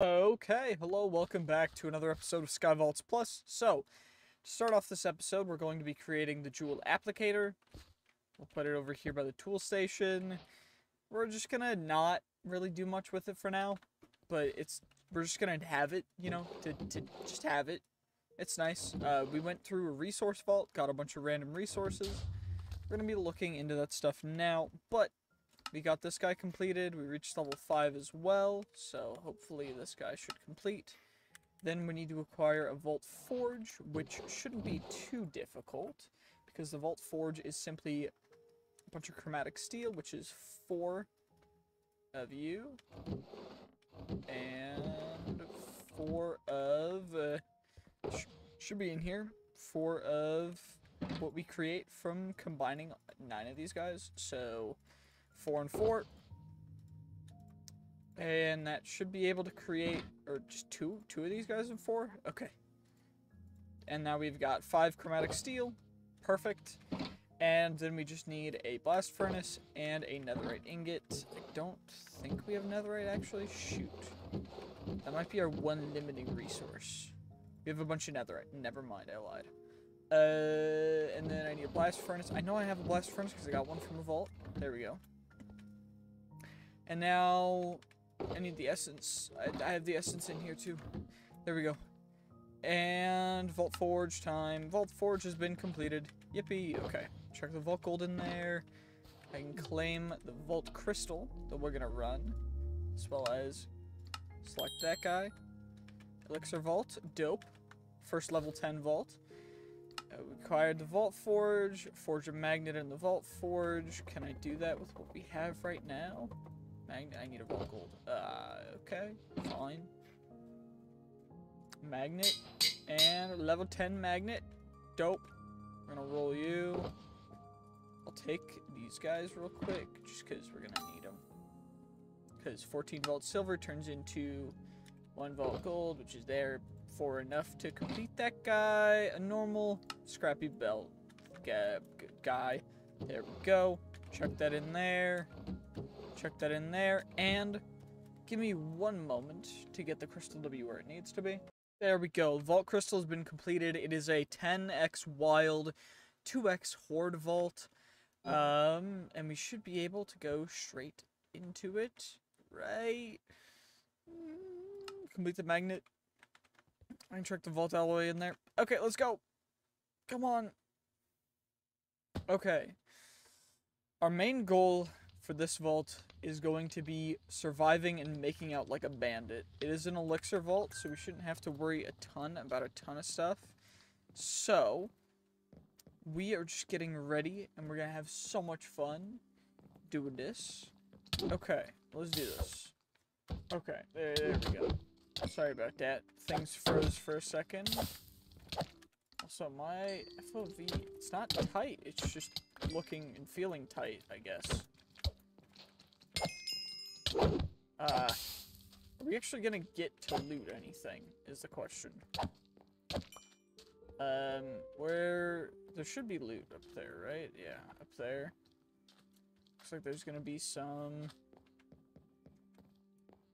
Okay, hello, welcome back to another episode of Sky Vaults Plus. So, to start off this episode, we're going to be creating the Jewel Applicator. We'll put it over here by the tool station. We're just gonna not really do much with it for now, but it's we're just gonna have it, you know, to, to just have it. It's nice. Uh, we went through a resource vault, got a bunch of random resources. We're gonna be looking into that stuff now, but we got this guy completed. We reached level 5 as well, so hopefully this guy should complete. Then we need to acquire a Vault Forge, which shouldn't be too difficult, because the Vault Forge is simply a bunch of chromatic steel, which is four of you, and four of, uh, sh should be in here, four of what we create from combining nine of these guys, so four and four. And that should be able to create, or just two, two of these guys and four? Okay. And now we've got five chromatic steel. Perfect. And then we just need a blast furnace and a netherite ingot. I don't think we have netherite, actually. Shoot. That might be our one limiting resource. We have a bunch of netherite. Never mind, I lied. Uh, and then I need a blast furnace. I know I have a blast furnace because I got one from the vault. There we go. And now I need the essence. I, I have the essence in here too. There we go. And Vault Forge time. Vault Forge has been completed. Yippee. Okay. Check the Vault Gold in there. I can claim the Vault Crystal that we're going to run. As well as select that guy. Elixir Vault. Dope. First level 10 Vault. Uh, we acquired the Vault Forge. Forge a magnet in the Vault Forge. Can I do that with what we have right now? Magnet, I need a Vault Gold. Uh, okay, fine. Magnet, and level 10 magnet. Dope. We're gonna roll you. I'll take these guys real quick, just because we're gonna need them. Because 14 Vault Silver turns into 1 Vault Gold, which is there for enough to complete that guy. A normal scrappy belt good guy. There we go. Chuck that in there. Chuck that in there. And give me one moment to get the crystal to be where it needs to be. There we go. Vault crystal has been completed. It is a 10x wild, 2x horde vault. Um, and we should be able to go straight into it, right? Complete the magnet. I check the vault alloy in there. Okay, let's go. Come on. Okay. Our main goal for this vault is going to be surviving and making out like a bandit. It is an elixir vault, so we shouldn't have to worry a ton about a ton of stuff. So, we are just getting ready, and we're going to have so much fun doing this. Okay, let's do this. Okay, there, there we go. Sorry about that. Things froze for a second. Also, my FOV, it's not tight. It's just looking and feeling tight, I guess. Uh, are we actually gonna get to loot anything, is the question. Um, where, there should be loot up there, right? Yeah, up there. Looks like there's gonna be some...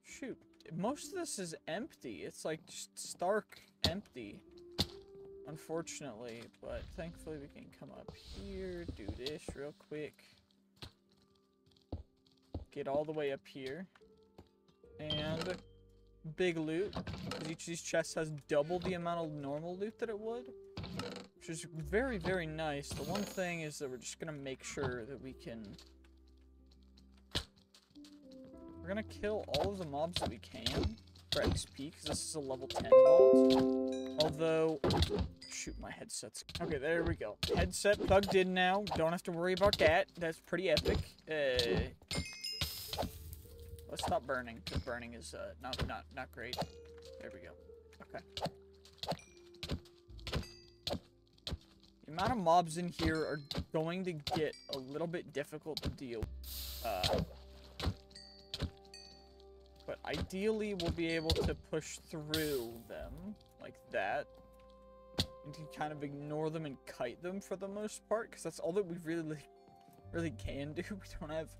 Shoot, most of this is empty. It's like just stark empty. Unfortunately, but thankfully we can come up here, do this real quick. Get all the way up here. And big loot. Because each of these chests has double the amount of normal loot that it would. Which is very, very nice. The one thing is that we're just going to make sure that we can... We're going to kill all of the mobs that we can for XP, because this is a level 10 vault. Although, shoot, my headset's... Okay, there we go. Headset plugged in now. Don't have to worry about that. That's pretty epic. Uh, let's stop burning, because burning is uh, not, not, not great. There we go. Okay. The amount of mobs in here are going to get a little bit difficult to deal with. Uh, but ideally, we'll be able to push through them like that. And to kind of ignore them and kite them for the most part, because that's all that we really, really can do. We don't have,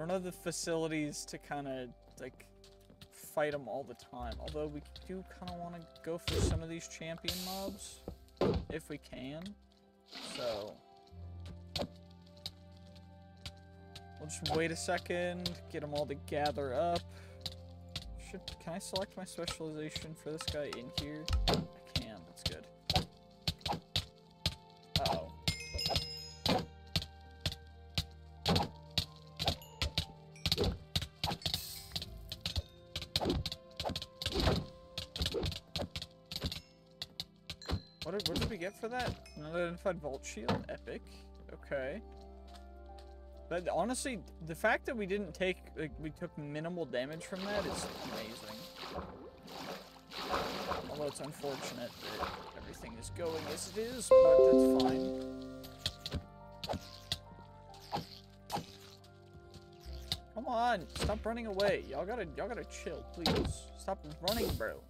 don't have the facilities to kind of like fight them all the time. Although we do kind of want to go for some of these champion mobs, if we can. So, we'll just wait a second, get them all to gather up. Should can I select my specialization for this guy in here? What did, what did we get for that? An unidentified vault shield? Epic. Okay. But honestly, the fact that we didn't take, like, we took minimal damage from that is amazing. Although it's unfortunate that everything is going as it is, but that's fine. Come on, stop running away. Y'all gotta, y'all gotta chill, please. Stop running, bro.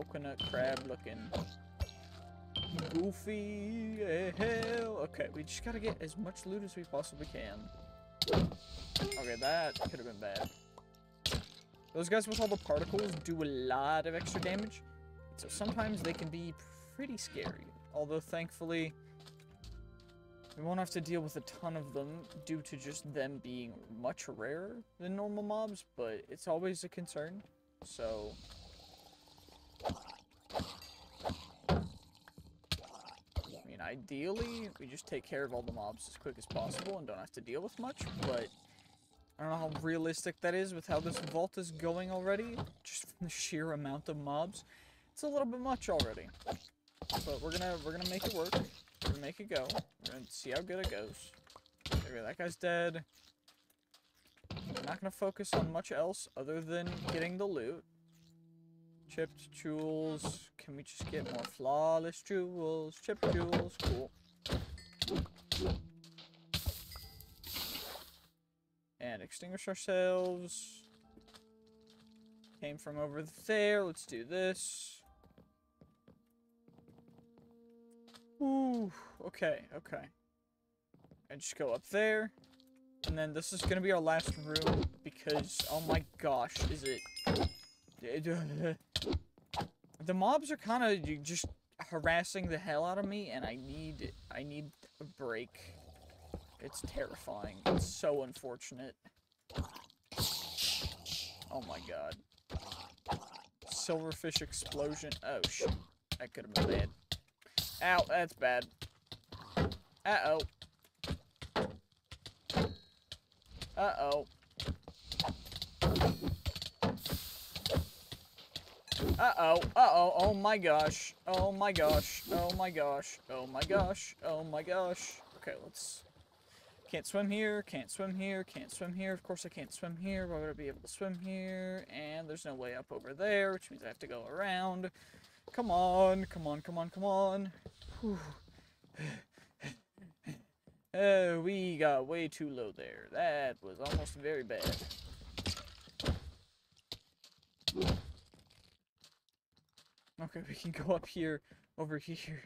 Coconut crab looking goofy hell. Okay, we just gotta get as much loot as we possibly can. Okay, that could have been bad. Those guys with all the particles do a lot of extra damage, so sometimes they can be pretty scary. Although, thankfully, we won't have to deal with a ton of them due to just them being much rarer than normal mobs, but it's always a concern. So, I mean, ideally, we just take care of all the mobs as quick as possible and don't have to deal with much, but I don't know how realistic that is with how this vault is going already, just from the sheer amount of mobs. It's a little bit much already. But we're gonna we're gonna make it work. We're gonna make it go. We're gonna see how good it goes. Okay, that guy's dead. We're not gonna focus on much else other than getting the loot. Chipped jewels. Can we just get more flawless jewels? Chipped jewels. Cool. And extinguish ourselves. Came from over there. Let's do this. Ooh. Okay, okay. And just go up there. And then this is gonna be our last room because, oh my gosh, is it... The mobs are kind of just harassing the hell out of me, and I need, I need a break. It's terrifying. It's so unfortunate. Oh my god. Silverfish explosion. Oh shit. That could have been bad. Ow, that's bad. Uh-oh. Uh-oh. Uh-oh, uh-oh, oh my gosh, oh my gosh, oh my gosh, oh my gosh, oh my gosh. Okay, let's... Can't swim here, can't swim here, can't swim here. Of course I can't swim here, would I be able to swim here? And there's no way up over there, which means I have to go around. Come on, come on, come on, come on. Oh, we got way too low there. That was almost very bad. Okay, we can go up here, over here,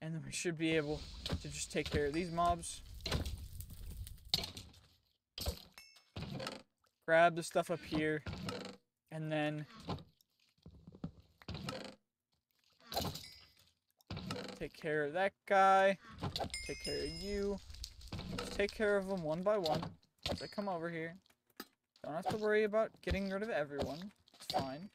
and then we should be able to just take care of these mobs. Grab the stuff up here, and then take care of that guy, take care of you, just take care of them one by one as they come over here. Don't have to worry about getting rid of everyone, it's fine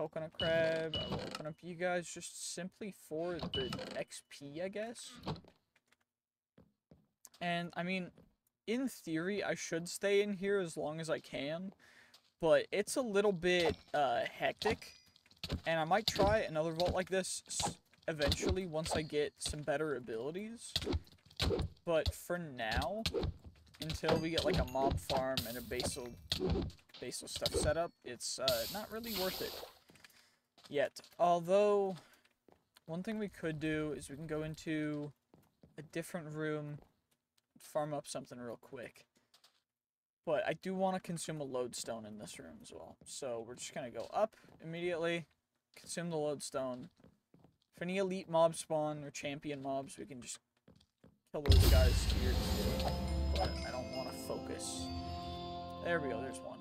coconut crab. I will open up you guys just simply for the XP, I guess. And, I mean, in theory, I should stay in here as long as I can. But it's a little bit uh, hectic. And I might try another vault like this eventually once I get some better abilities. But for now, until we get like a mob farm and a basal basal stuff set up, it's uh, not really worth it yet. Although, one thing we could do is we can go into a different room, farm up something real quick. But I do want to consume a lodestone in this room as well. So we're just going to go up immediately, consume the lodestone. If any elite mob spawn or champion mobs, we can just kill those guys here. But I don't want to focus There we go, there's one.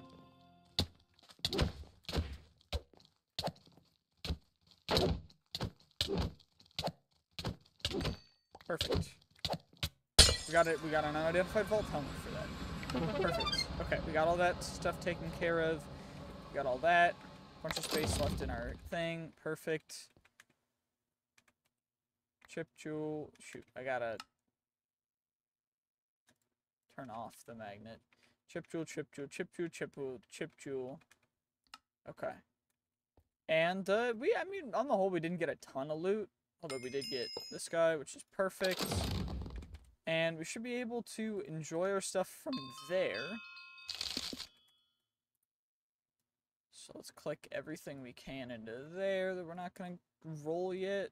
Perfect. We got it. We got an unidentified vault helmet for that. Perfect. Okay, we got all that stuff taken care of. We got all that. Bunch of space left in our thing. Perfect. Chip jewel. Shoot, I gotta turn off the magnet. Chip jewel, chip jewel, chip jewel, chip jewel, chip jewel. Okay. And uh, we, I mean, on the whole, we didn't get a ton of loot. Although we did get this guy, which is perfect. And we should be able to enjoy our stuff from there. So let's click everything we can into there that we're not going to roll yet.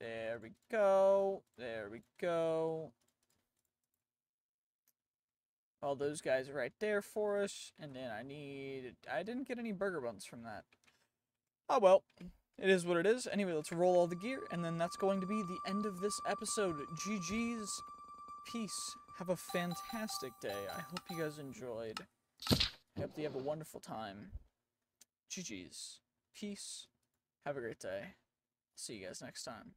There we go. There we go. All those guys are right there for us. And then I need... I didn't get any burger buns from that. Oh well, it is what it is. Anyway, let's roll all the gear, and then that's going to be the end of this episode. GG's. Peace. Have a fantastic day. I hope you guys enjoyed. I hope you have a wonderful time. GG's. Peace. Have a great day. See you guys next time.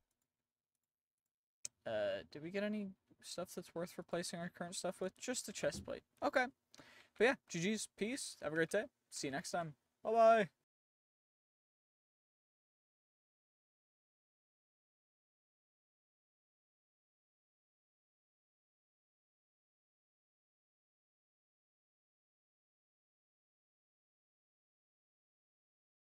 Uh, did we get any stuff that's worth replacing our current stuff with? Just the chest plate. Okay. But yeah, GG's. Peace. Have a great day. See you next time. Bye-bye.